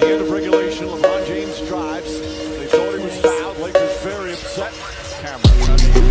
the end of regulation, LeBron James drives. They thought he was fouled. Lakers very upset. Camera.